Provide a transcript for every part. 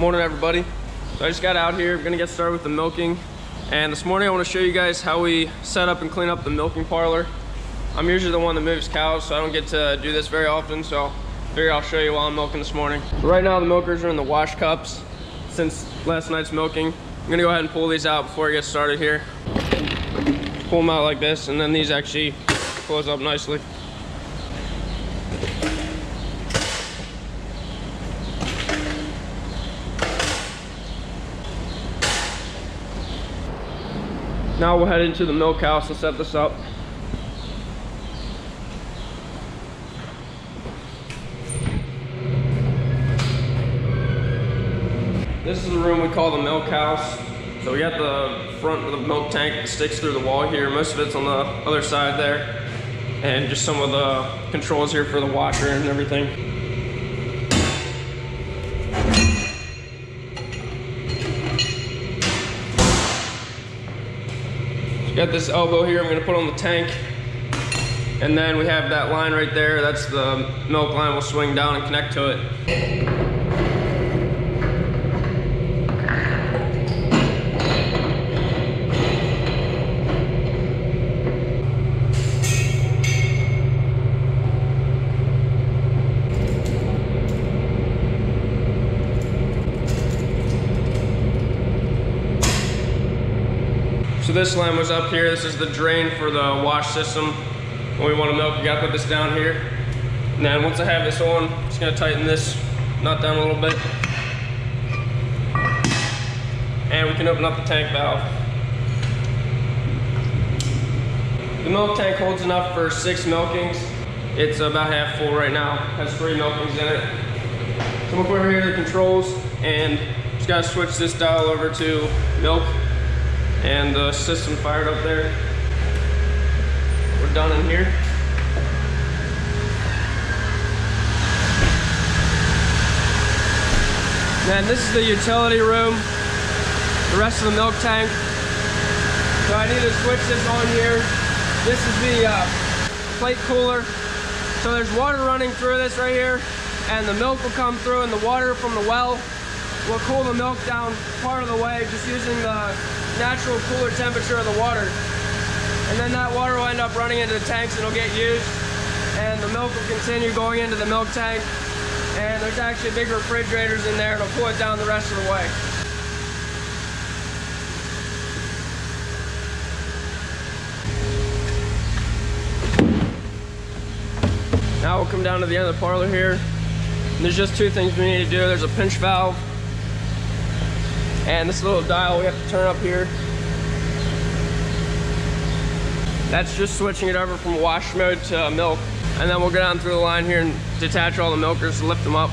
Morning everybody. So I just got out here, I'm gonna get started with the milking. And this morning I wanna show you guys how we set up and clean up the milking parlor. I'm usually the one that moves cows, so I don't get to do this very often, so figure I'll show you while I'm milking this morning. Right now the milkers are in the wash cups since last night's milking. I'm gonna go ahead and pull these out before I get started here. Pull them out like this, and then these actually close up nicely. Now we'll head into the milk house and set this up. This is the room we call the milk house. So we got the front of the milk tank that sticks through the wall here. Most of it's on the other side there. And just some of the controls here for the washer and everything. Got this elbow here I'm gonna put on the tank. And then we have that line right there. That's the milk line. We'll swing down and connect to it. This line was up here. This is the drain for the wash system. When we want to milk, you gotta put this down here. And then once I have this on, I'm just gonna tighten this nut down a little bit. And we can open up the tank valve. The milk tank holds enough for six milkings. It's about half full right now. Has three milkings in it. So look over here to the controls and just gotta switch this dial over to milk and the system fired up there. We're done in here. Then this is the utility room, the rest of the milk tank. So I need to switch this on here. This is the uh, plate cooler. So there's water running through this right here and the milk will come through and the water from the well will cool the milk down part of the way just using the natural cooler temperature of the water. And then that water will end up running into the tanks and it'll get used. And the milk will continue going into the milk tank. And there's actually big refrigerators in there and it'll cool it down the rest of the way. Now we'll come down to the end of the parlor here. And there's just two things we need to do. There's a pinch valve and this little dial we have to turn up here. That's just switching it over from wash mode to uh, milk. And then we'll go down through the line here and detach all the milkers, lift them up.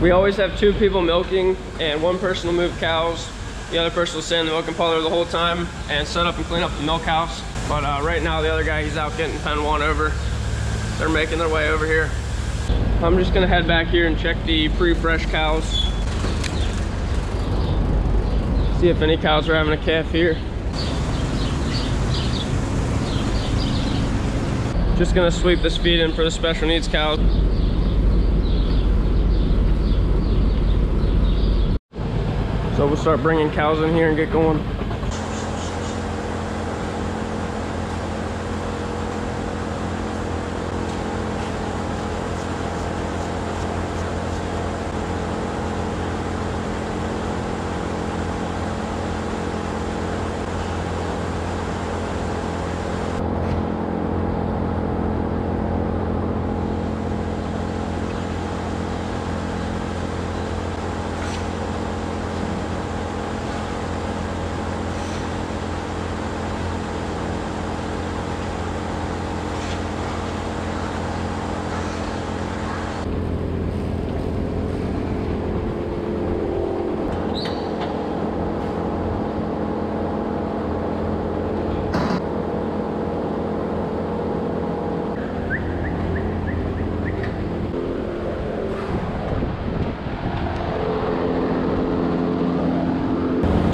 We always have two people milking and one person will move cows. The other person will stay in the milking parlor the whole time and set up and clean up the milk house. But uh, right now, the other guy, he's out getting pen one over. They're making their way over here. I'm just gonna head back here and check the pre-fresh cows. See if any cows are having a calf here. Just gonna sweep this feed in for the special needs cows. So we'll start bringing cows in here and get going.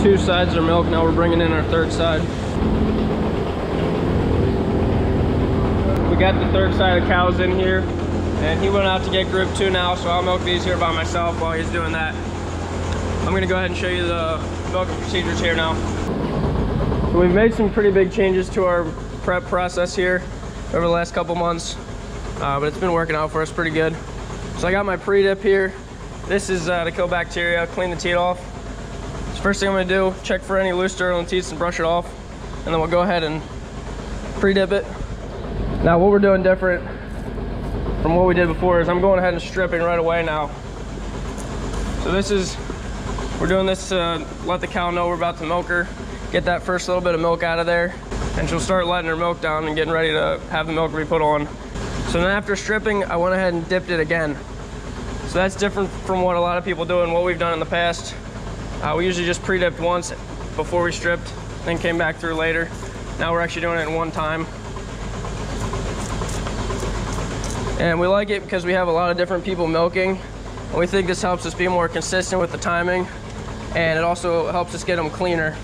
two sides are milk. Now we're bringing in our third side. we got the third side of cows in here and he went out to get group two now, so I'll milk these here by myself while he's doing that. I'm gonna go ahead and show you the milking procedures here now. So we've made some pretty big changes to our prep process here over the last couple months, uh, but it's been working out for us pretty good. So I got my pre-dip here. This is uh, to kill bacteria, clean the teat off. First thing I'm gonna do, check for any loose dirt on the teats and brush it off. And then we'll go ahead and pre-dip it. Now what we're doing different from what we did before is I'm going ahead and stripping right away now. So this is, we're doing this to let the cow know we're about to milk her, get that first little bit of milk out of there, and she'll start letting her milk down and getting ready to have the milk be put on. So then after stripping, I went ahead and dipped it again. So that's different from what a lot of people do and what we've done in the past. Uh, we usually just pre-dipped once before we stripped, then came back through later. Now we're actually doing it in one time. And we like it because we have a lot of different people milking. And we think this helps us be more consistent with the timing. And it also helps us get them cleaner.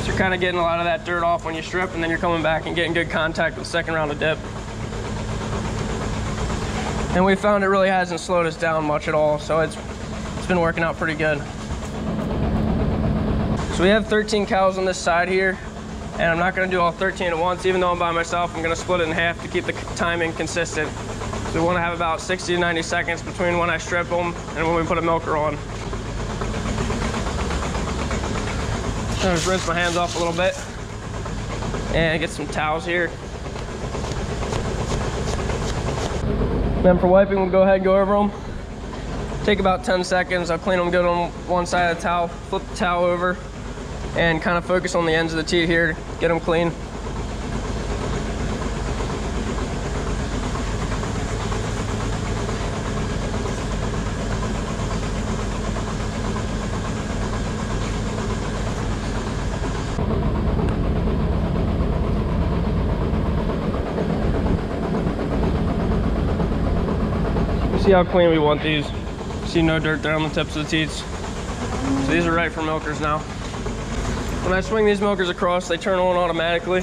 So you're kind of getting a lot of that dirt off when you strip and then you're coming back and getting good contact with the second round of dip. And we found it really hasn't slowed us down much at all. So it's, it's been working out pretty good. So we have 13 cows on this side here and I'm not gonna do all 13 at once. Even though I'm by myself, I'm gonna split it in half to keep the timing consistent. So we wanna have about 60 to 90 seconds between when I strip them and when we put a milker on. So just rinse my hands off a little bit and get some towels here. Then for wiping, we'll go ahead and go over them. Take about 10 seconds. I'll clean them good on one side of the towel, flip the towel over, and kind of focus on the ends of the teat here, get them clean. See how clean we want these. See no dirt there on the tips of the teats. So these are right for milkers now. When I swing these milkers across, they turn on automatically.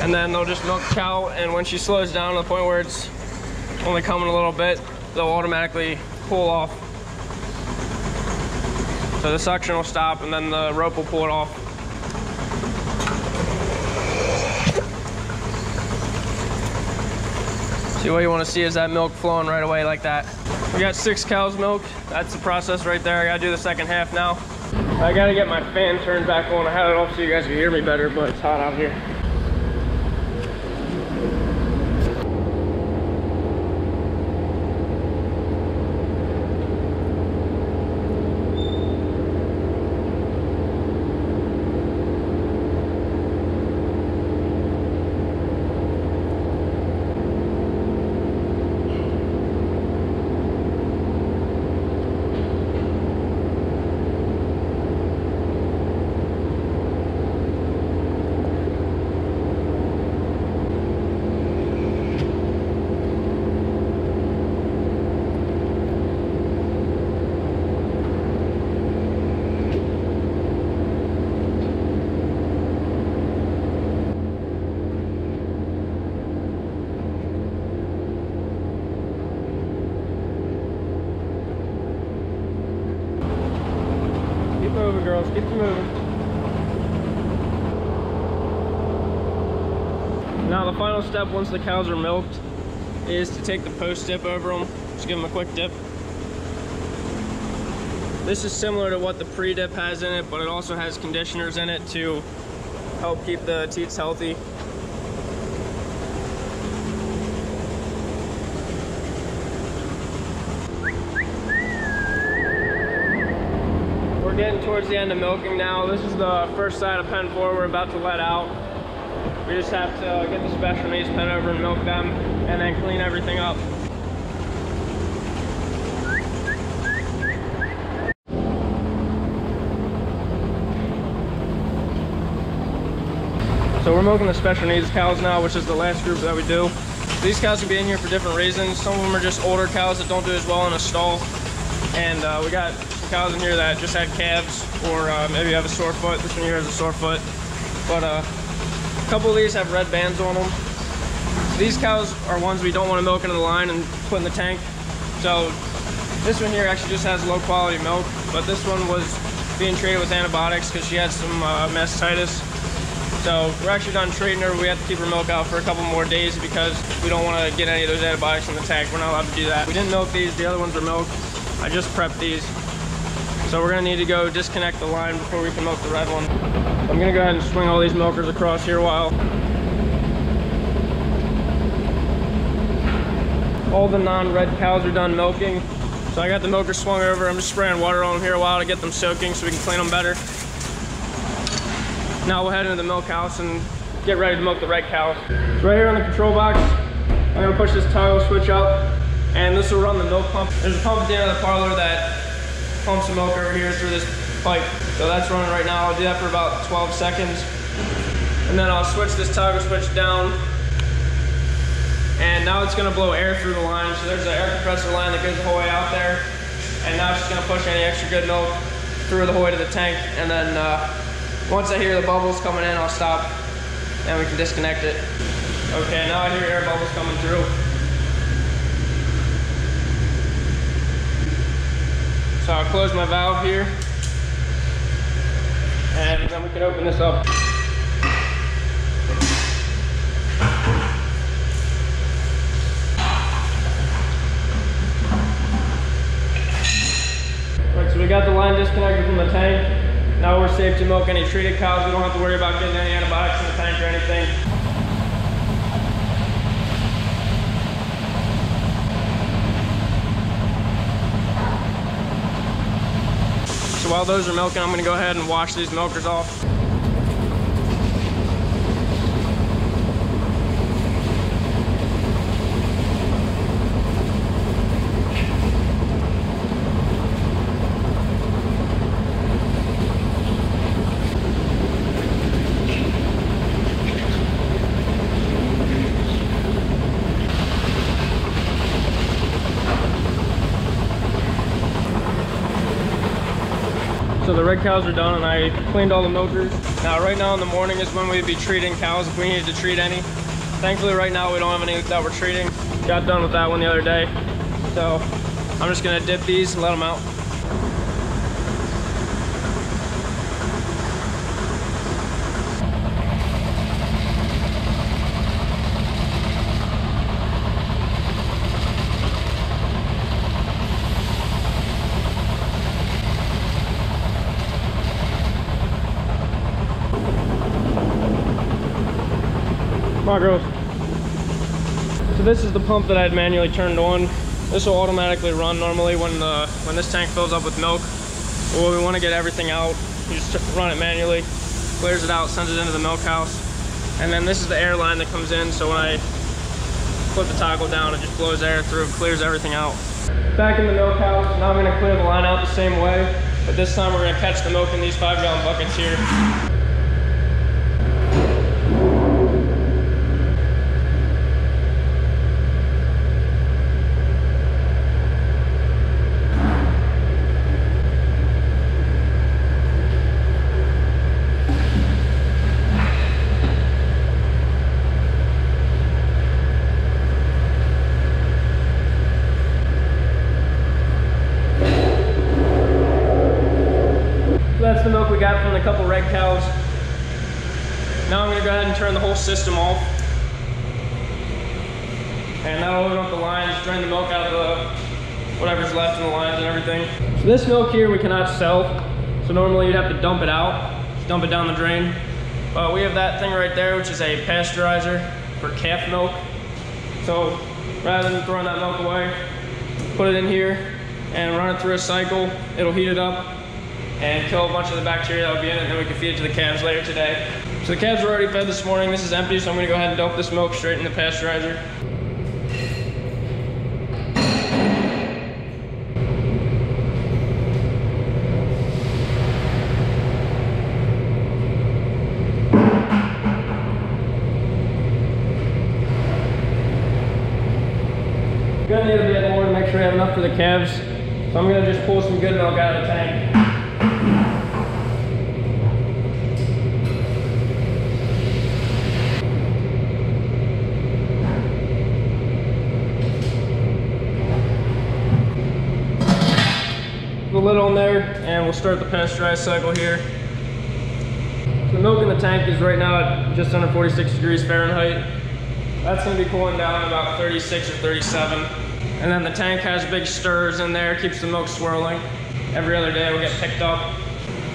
And then they'll just milk cow, and when she slows down to the point where it's only coming a little bit, they'll automatically pull off. So the suction will stop, and then the rope will pull it off. See what you want to see is that milk flowing right away like that. We got six cows milk. That's the process right there. I gotta do the second half now. I gotta get my fan turned back on. I had it off so you guys can hear me better, but it's hot out here. Keep moving. Now the final step once the cows are milked is to take the post dip over them. Just give them a quick dip. This is similar to what the pre-dip has in it, but it also has conditioners in it to help keep the teats healthy. Getting towards the end of milking now. This is the first side of pen four we're about to let out. We just have to get the special needs pen over and milk them and then clean everything up. So we're milking the special needs cows now, which is the last group that we do. These cows can be in here for different reasons. Some of them are just older cows that don't do as well in a stall. And uh, we got cows in here that just had calves or uh, maybe have a sore foot. This one here has a sore foot. But uh, A couple of these have red bands on them. These cows are ones we don't want to milk into the line and put in the tank. So this one here actually just has low quality milk, but this one was being treated with antibiotics because she had some uh, mastitis. So we're actually done treating her. We have to keep her milk out for a couple more days because we don't want to get any of those antibiotics in the tank. We're not allowed to do that. We didn't milk these. The other ones are milked. I just prepped these. So we're gonna need to go disconnect the line before we can milk the red one. I'm gonna go ahead and swing all these milkers across here while all the non-red cows are done milking. So I got the milker swung over. I'm just spraying water on them here a while to get them soaking so we can clean them better. Now we'll head into the milk house and get ready to milk the red cows. So right here on the control box, I'm gonna push this toggle switch up and this will run the milk pump. There's a pump end of the parlor that pumps the milk over here through this pipe. So that's running right now. I'll do that for about 12 seconds. And then I'll switch this toggle switch down. And now it's gonna blow air through the line. So there's an air compressor line that goes the whole way out there. And now it's just gonna push any extra good milk through the whole way to the tank. And then uh, once I hear the bubbles coming in, I'll stop and we can disconnect it. Okay, now I hear air bubbles coming through. So I'll close my valve here and then we can open this up. Right, so we got the line disconnected from the tank. Now we're safe to milk any treated cows. We don't have to worry about getting any antibiotics in the tank or anything. While those are milking, I'm gonna go ahead and wash these milkers off. Cows are done and I cleaned all the milkers. Now right now in the morning is when we'd be treating cows if we needed to treat any. Thankfully right now we don't have any that we're treating. Got done with that one the other day. So I'm just gonna dip these and let them out. So this is the pump that I had manually turned on. This will automatically run normally when the when this tank fills up with milk. When we want to get everything out, you just run it manually, clears it out, sends it into the milk house. And then this is the air line that comes in, so when I put the toggle down, it just blows air through, clears everything out. Back in the milk house, now I'm gonna clear the line out the same way, but this time we're gonna catch the milk in these five gallon buckets here. that's the milk we got from the couple red cows. Now I'm gonna go ahead and turn the whole system off. And that'll open up the lines, drain the milk out of the whatever's left in the lines and everything. So this milk here we cannot sell. So normally you'd have to dump it out, dump it down the drain. But we have that thing right there, which is a pasteurizer for calf milk. So rather than throwing that milk away, put it in here and run it through a cycle. It'll heat it up and kill a bunch of the bacteria that will be in it, and then we can feed it to the calves later today. So the calves were already fed this morning. This is empty, so I'm gonna go ahead and dump this milk straight in the pasteurizer. Gonna need a bit more to make sure we have enough for the calves. So I'm gonna just pull some good milk out of the tank. Start the pasteurized cycle here. The milk in the tank is right now at just under 46 degrees Fahrenheit. That's gonna be cooling down about 36 or 37. And then the tank has big stirs in there, keeps the milk swirling. Every other day will get picked up.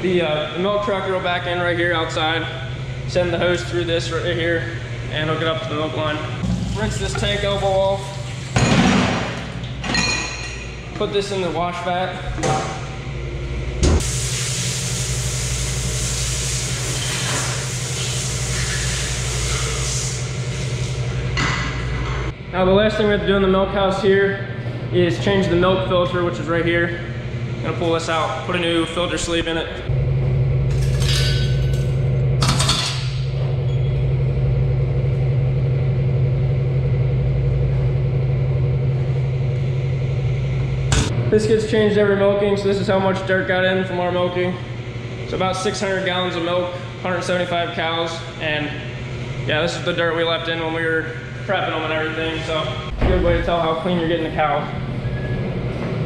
The, uh, the milk truck will back in right here outside, send the hose through this right here, and hook it up to the milk line. Rinse this tank elbow off. Put this in the wash vat. Now the last thing we have to do in the milk house here is change the milk filter, which is right here. I'm gonna pull this out, put a new filter sleeve in it. This gets changed every milking, so this is how much dirt got in from our milking. So about 600 gallons of milk, 175 cows, and yeah, this is the dirt we left in when we were prepping them and everything, so it's a good way to tell how clean you're getting the cow.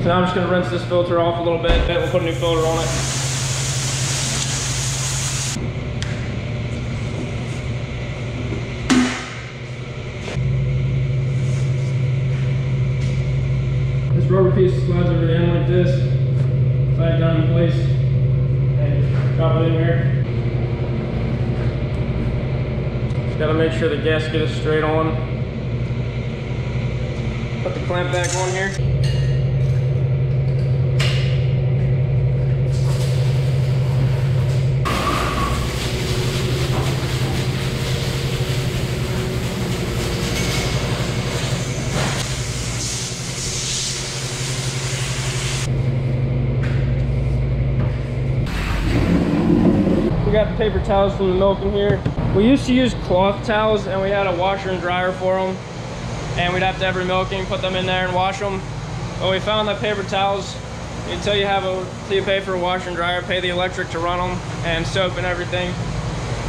So now I'm just gonna rinse this filter off a little bit, we'll put a new filter on it. This rubber piece slides over the end like this, slide it down in place, and drop it in here. Just gotta make sure the gasket is straight on. Clamp back on here. We got the paper towels from the milk in here. We used to use cloth towels and we had a washer and dryer for them. And we'd have to every milking, put them in there and wash them. But we found that paper towels, until you have a, until you pay for a washer and dryer, pay the electric to run them and soap and everything,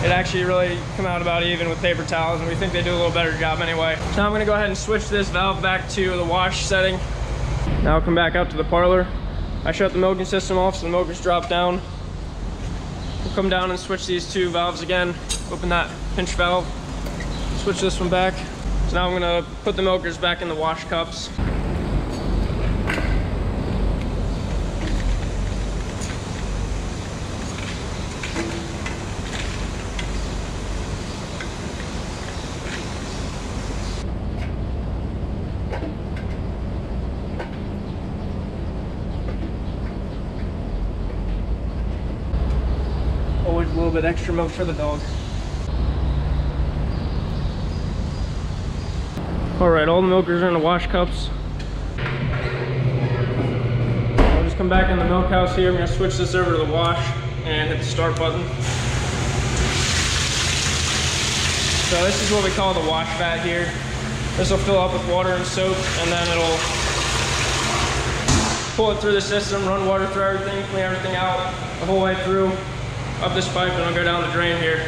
it actually really come out about even with paper towels and we think they do a little better job anyway. So I'm gonna go ahead and switch this valve back to the wash setting. Now I'll come back out to the parlor. I shut the milking system off so the milkers drop down. We'll come down and switch these two valves again. Open that pinch valve, switch this one back. Now I'm gonna put the milkers back in the wash cups. Always a little bit extra milk for the dog. All right, all the milkers are in the wash cups. I'll just come back in the milk house here. I'm gonna switch this over to the wash and hit the start button. So this is what we call the wash vat here. This will fill up with water and soap and then it'll pull it through the system, run water through everything, clean everything out the whole way through up this pipe and I'll go down the drain here.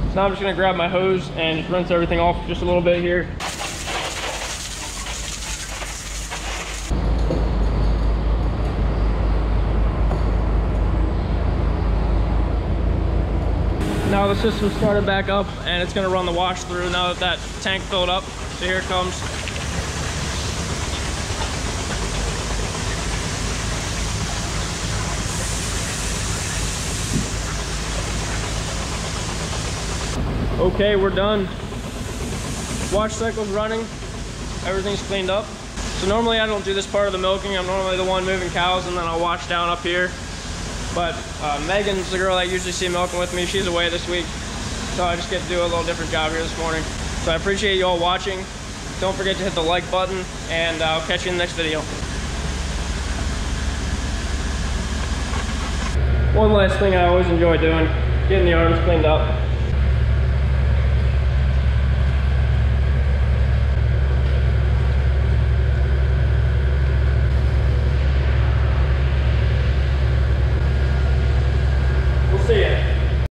So now I'm just gonna grab my hose and just rinse everything off just a little bit here. Now the system started back up and it's gonna run the wash through now that that tank filled up. So here it comes. Okay, we're done. Wash cycle's running. Everything's cleaned up. So normally I don't do this part of the milking. I'm normally the one moving cows and then I'll wash down up here. But uh, Megan's the girl I usually see milking with me. She's away this week. So I just get to do a little different job here this morning. So I appreciate you all watching. Don't forget to hit the like button and I'll catch you in the next video. One last thing I always enjoy doing, getting the arms cleaned up.